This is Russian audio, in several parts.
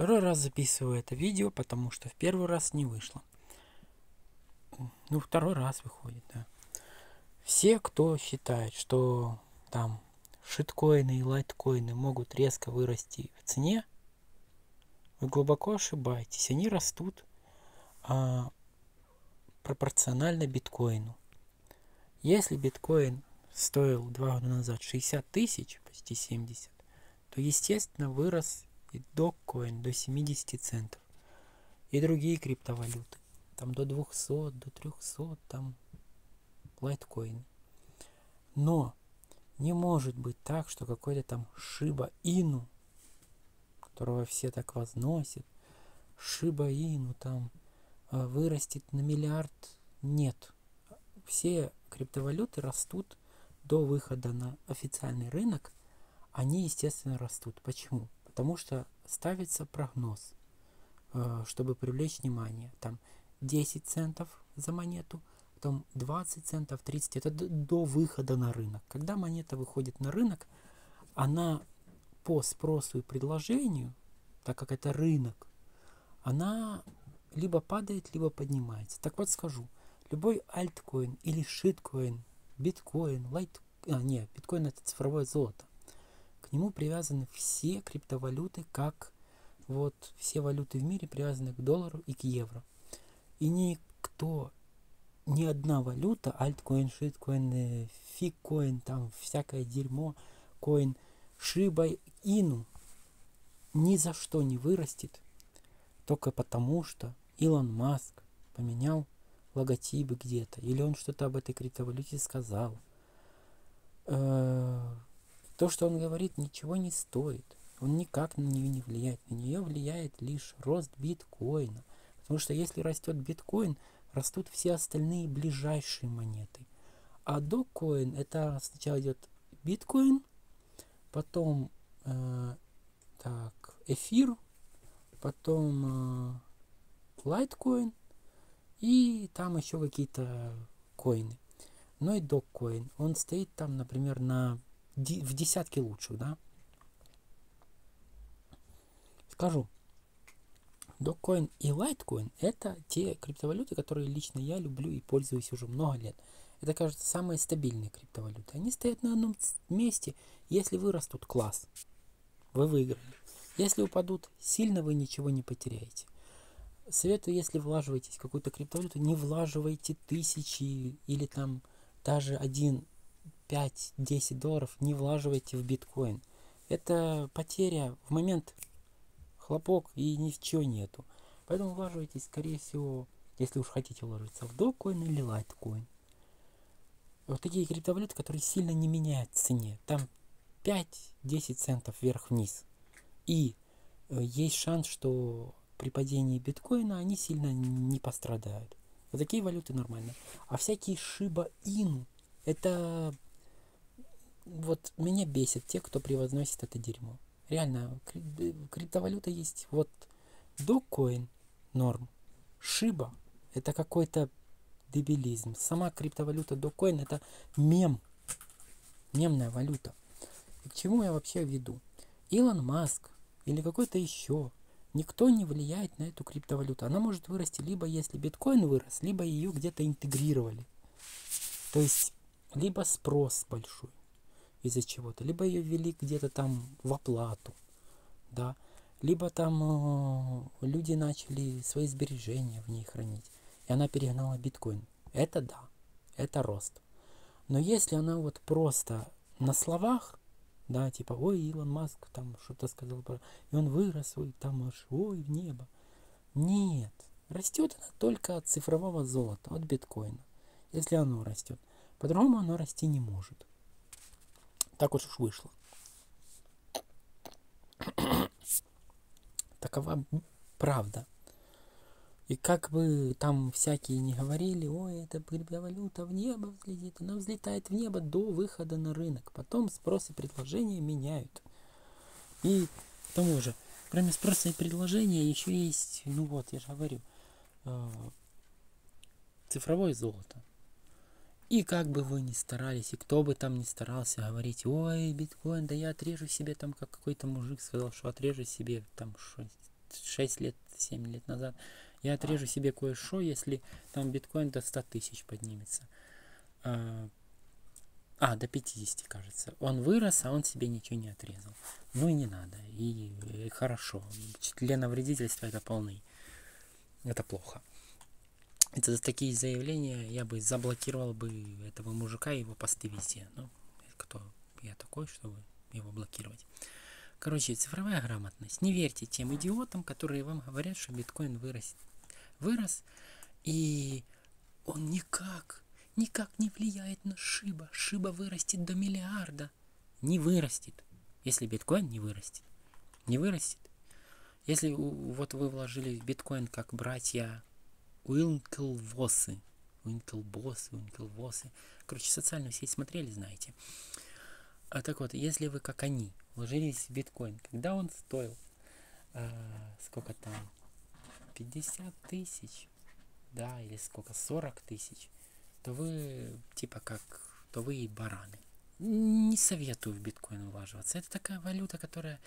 Второй раз записываю это видео, потому что в первый раз не вышло. Ну, второй раз выходит, да. Все, кто считает, что там шиткоины и лайткоины могут резко вырасти в цене, вы глубоко ошибаетесь. Они растут а, пропорционально биткоину. Если биткоин стоил два года назад 60 тысяч, почти 70, то, естественно, вырос и доккоин до 70 центов. И другие криптовалюты. Там до 200, до 300, там лайткоины. Но не может быть так, что какой-то там Шиба Ину, которого все так возносят, Шиба Ину там а, вырастет на миллиард. Нет. Все криптовалюты растут до выхода на официальный рынок. Они, естественно, растут. Почему? Потому что ставится прогноз, а, чтобы привлечь внимание. Там 10 центов за монету, потом 20 центов, 30. Это до выхода на рынок. Когда монета выходит на рынок, она по спросу и предложению, так как это рынок, она либо падает, либо поднимается. Так вот скажу, любой альткоин или шиткоин, биткоин, лайт... А, нет, биткоин это цифровое золото. Нему привязаны все криптовалюты, как вот все валюты в мире привязаны к доллару и к евро. И никто, ни одна валюта, альткоин, шиткоин, э, фиккоин, там всякое дерьмо, коин, шиба, ину, ни за что не вырастет, только потому что Илон Маск поменял логотипы где-то, или он что-то об этой криптовалюте сказал. Э, то, что он говорит, ничего не стоит. Он никак на нее не влияет. На нее влияет лишь рост биткоина. Потому что если растет биткоин, растут все остальные ближайшие монеты. А доккоин это сначала идет биткоин, потом э, так, эфир, потом э, лайткоин и там еще какие-то коины. Но и доккоин, он стоит там, например, на, в десятке лучших, да. Скажу, доккоин и лайткоин это те криптовалюты, которые лично я люблю и пользуюсь уже много лет. Это, кажется, самые стабильные криптовалюты. Они стоят на одном месте. Если вырастут, класс. Вы выиграли. Если упадут, сильно вы ничего не потеряете советую, если влаживаетесь в какую-то криптовалюту, не влаживайте тысячи или там даже 1, 5, 10 долларов, не влаживайте в биткоин. Это потеря в момент хлопок и ничего нету. Поэтому влаживайтесь, скорее всего, если уж хотите вложиться в докоин или лайткоин. Вот такие криптовалюты, которые сильно не меняют в цене. Там 5-10 центов вверх-вниз. И э, есть шанс, что при падении биткоина они сильно не пострадают. Вот такие валюты нормальные. А всякие шиба ин, это вот меня бесит те, кто превозносит это дерьмо. Реально, криптовалюта есть. Вот докоин норм. Шиба это какой-то дебилизм. Сама криптовалюта докоин это мем. Мемная валюта. И к чему я вообще веду? Илон Маск или какой-то еще никто не влияет на эту криптовалюту. Она может вырасти либо если биткоин вырос, либо ее где-то интегрировали. То есть либо спрос большой из-за чего-то, либо ее ввели где-то там в оплату, да, либо там э, люди начали свои сбережения в ней хранить, и она перегнала биткоин. Это да, это рост. Но если она вот просто на словах, да, типа, ой, Илон Маск там что-то сказал, про... и он вырос, ой, там аж, ой, в небо. Нет, растет она только от цифрового золота, от биткоина, если оно растет. По-другому оно расти не может. Так уж вышло. Такова правда. И как бы там всякие не говорили, ой, это криптовалюта в небо взлетит, она взлетает в небо до выхода на рынок. Потом спрос и предложение меняют. И к тому же, кроме спроса и предложения, еще есть, ну вот, я же говорю, э, цифровое золото. И как бы вы ни старались, и кто бы там ни старался говорить, ой, биткоин, да я отрежу себе там, как какой-то мужик сказал, что отрежу себе там 6 лет, 7 лет назад, я отрежу себе кое-что, если там биткоин до 100 тысяч поднимется. А, а, до 50, кажется. Он вырос, а он себе ничего не отрезал. Ну и не надо. И, и хорошо. Членовредительство это полный. Это плохо. Это за такие заявления я бы заблокировал бы этого мужика и его посты везде. Ну, кто я такой, чтобы его блокировать. Короче, цифровая грамотность. Не верьте тем идиотам, которые вам говорят, что биткоин вырос. Вырос, и он никак, никак не влияет на Шиба. Шиба вырастет до миллиарда. Не вырастет, если биткоин не вырастет. Не вырастет. Если вот вы вложили в биткоин как братья Уинклвосы, Уинклбосы, Уинклвосы. Короче, социальную сеть смотрели, знаете. А так вот, если вы, как они, вложились в биткоин, когда он стоил, э, сколько там, 50 тысяч, да, или сколько, 40 тысяч, то вы, типа как, то вы и бараны. Не советую в биткоин влаживаться. Это такая валюта, которая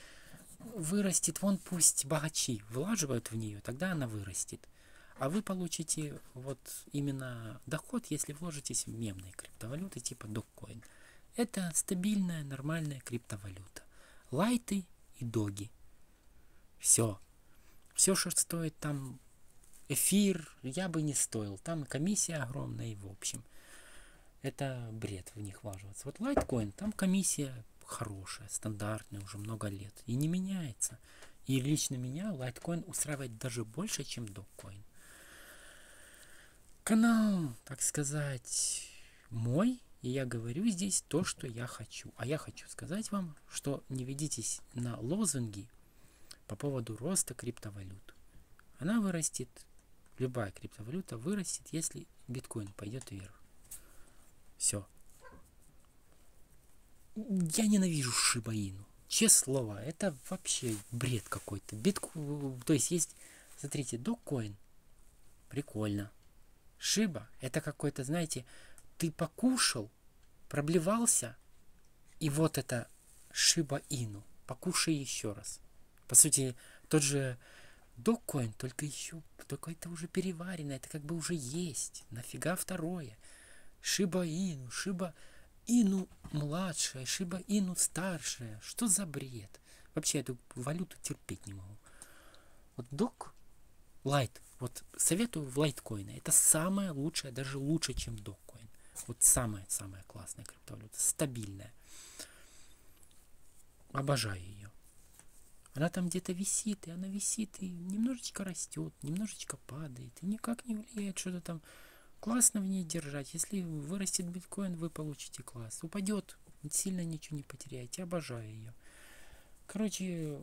вырастет, вон пусть богачи влаживают в нее, тогда она вырастет. А вы получите вот именно доход, если вложитесь в мемные криптовалюты типа Dogecoin. Это стабильная, нормальная криптовалюта. Лайты и доги. Все. Все, что стоит там эфир, я бы не стоил. Там комиссия огромная и в общем. Это бред в них вложиваться. Вот лайткоин, там комиссия хорошая, стандартная уже много лет. И не меняется. И лично меня лайткоин устраивает даже больше, чем доккоин. Канал, так сказать, мой и я говорю здесь то, что я хочу. А я хочу сказать вам, что не ведитесь на лозунги по поводу роста криптовалют. Она вырастет, любая криптовалюта вырастет, если биткоин пойдет вверх. Все. Я ненавижу Шибаину. Честное слово, это вообще бред какой-то. Битку, то есть есть, смотрите, доккоин. Прикольно. Шиба, это какой-то, знаете, ты покушал, проблевался, и вот это Шиба Ину. Покушай еще раз. По сути, тот же Доккоин, только еще, только это уже переварено, это как бы уже есть. Нафига второе? Шиба Ину, Шиба Ину младшая, Шиба Ину старшая. Что за бред? Вообще эту валюту терпеть не могу. Вот док, лайт, вот советую в лайткоины. Это самое лучшее, даже лучше, чем док. Вот самая-самая классная криптовалюта. Стабильная. Обожаю ее. Она там где-то висит, и она висит, и немножечко растет, немножечко падает, и никак не влияет, что-то там классно в ней держать. Если вырастет биткоин, вы получите класс. Упадет, сильно ничего не потеряете. Обожаю ее. Короче,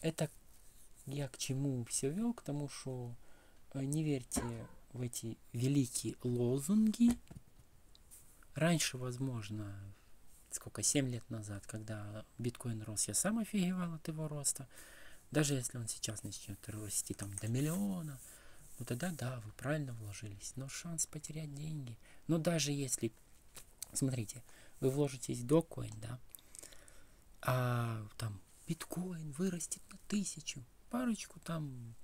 это я к чему все вел, к тому, что э, не верьте в эти великие лозунги. Раньше, возможно, сколько, 7 лет назад, когда биткоин рос, я сам офигевал от его роста. Даже если он сейчас начнет расти там до миллиона, ну тогда да, вы правильно вложились. Но шанс потерять деньги. Но даже если, смотрите, вы вложитесь в докоин, да, а там биткоин вырастет на тысячу, парочку там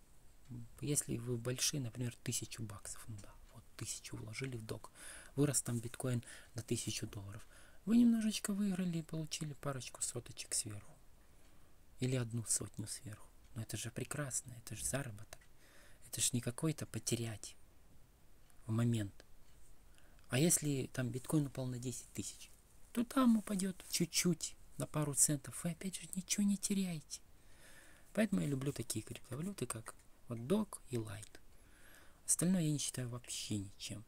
если вы большие, например, тысячу баксов, ну да, вот тысячу вложили в док, вырос там биткоин на тысячу долларов, вы немножечко выиграли и получили парочку соточек сверху. Или одну сотню сверху. Но это же прекрасно, это же заработок. Это же не какой-то потерять в момент. А если там биткоин упал на 10 тысяч, то там упадет чуть-чуть на пару центов. Вы опять же ничего не теряете. Поэтому я люблю такие криптовалюты, как вот док и лайт. Остальное я не считаю вообще ничем.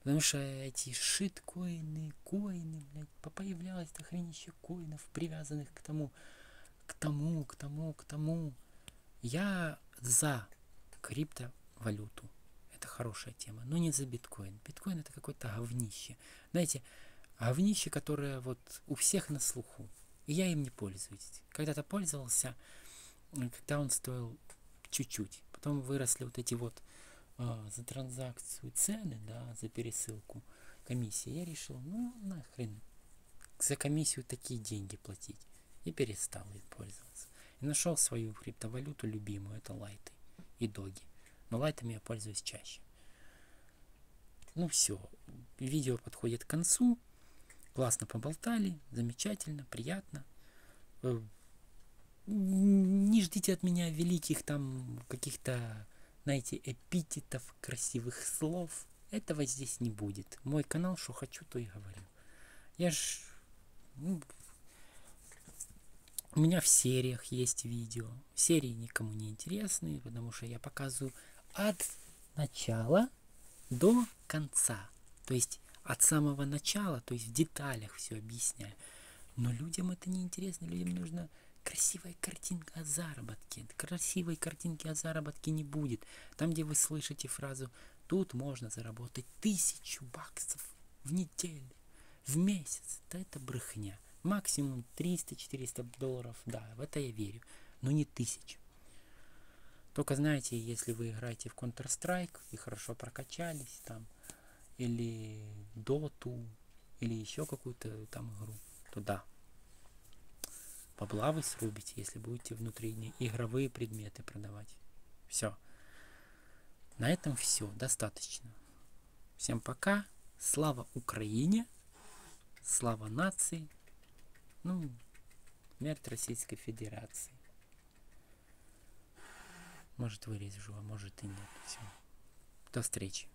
Потому что эти шиткоины, коины, блядь, появлялось охренище коинов, привязанных к тому, к тому, к тому, к тому. Я за криптовалюту. Это хорошая тема, но не за биткоин. Биткоин это какое-то говнище. Знаете, говнище, которое вот у всех на слуху. И я им не пользуюсь. Когда-то пользовался, когда он стоил чуть-чуть. Потом выросли вот эти вот а, за транзакцию цены, да, за пересылку комиссии. Я решил, ну нахрен за комиссию такие деньги платить. И перестал им пользоваться. И нашел свою криптовалюту любимую, это лайты и доги. Но лайтами я пользуюсь чаще. Ну все, видео подходит к концу. Классно поболтали, замечательно, приятно. Не ждите от меня великих там каких-то, знаете, эпитетов, красивых слов. Этого здесь не будет. Мой канал, что хочу, то и говорю. Я ж... Ну, у меня в сериях есть видео. Серии никому не интересны, потому что я показываю от начала до конца. То есть от самого начала, то есть в деталях все объясняю. Но людям это не интересно, людям нужно красивая картинка о заработке. Красивой картинки о заработке не будет. Там, где вы слышите фразу «тут можно заработать тысячу баксов в неделю, в месяц», то это брехня. Максимум 300-400 долларов, да, в это я верю, но не тысячу. Только знаете, если вы играете в Counter-Strike и хорошо прокачались там, или Доту, или еще какую-то там игру, то да, бабла срубите, если будете внутренние игровые предметы продавать. Все. На этом все, достаточно. Всем пока. Слава Украине. Слава нации. Ну, смерть Российской Федерации. Может вырежу, а может и нет. Все. До встречи.